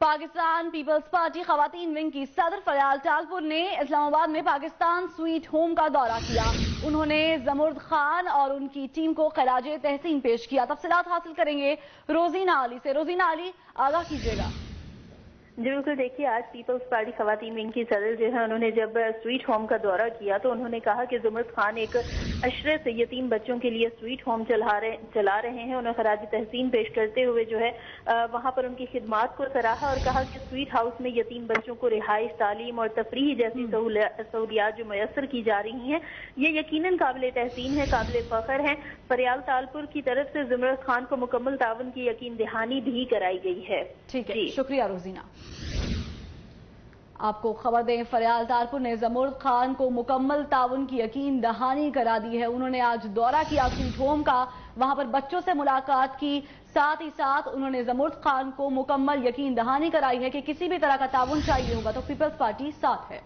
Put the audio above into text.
Pakistan Peoples party خواتین wing کی صدر فریال ٹالپور نے اسلام آباد میں پاکستان سویٹ ہوم کا دورہ کیا۔ انہوں نے زمرد خان اور ان کی ٹیم کو خراج تحسین پیش کیا۔ تفصیلات حاصل کریں گے روزینہ علی سے۔ روزینہ علی، آگاہ کیجیے گا۔ جی بالکل دیکھیے آج پیپلز پارٹی خواتین ونگ کی صدر جو ہے انہوں نے جب سویٹ ہوم کا دورہ کیا تو انہوں نے کہا کہ زمرد خان ایک اشرے سے یتیم بچوں کے لیے سویٹ ہوم چلا رہے ہیں۔ انہیں خراج تحسین پیش کرتے ہوئے جو ہے وہاں پر ان کی خدمات کو سراہا اور کہا کہ سویٹ ہاؤس میں یتیم بچوں کو رہائش تعلیم اور تفریح جیسی سہولیات جو میسر کی جا رہی ہیں یہ یقیناً قابل تحسین ہے قابل فخر ہے فریال تالپور کی طرف سے زمرد خان کو مکمل تعاون کی یقین دہانی بھی کرائی گئی ہے۔ ٹھیک ہے جی۔ شکریہ روزینہ۔ آپ کو خبر دیں، فریال تارپور نے زمرد خان کو مکمل تعاون کی یقین دہانی کرا دی ہے۔ انہوں نے آج دورہ کیا سویٹ ہوم کا۔ وہاں پر بچوں سے ملاقات کی۔ ساتھ ہی ساتھ انہوں نے زمرد خان کو مکمل یقین دہانی کرائی ہے کہ کسی بھی طرح کا تعاون چاہیے ہوگا تو پیپلز پارٹی ساتھ ہے۔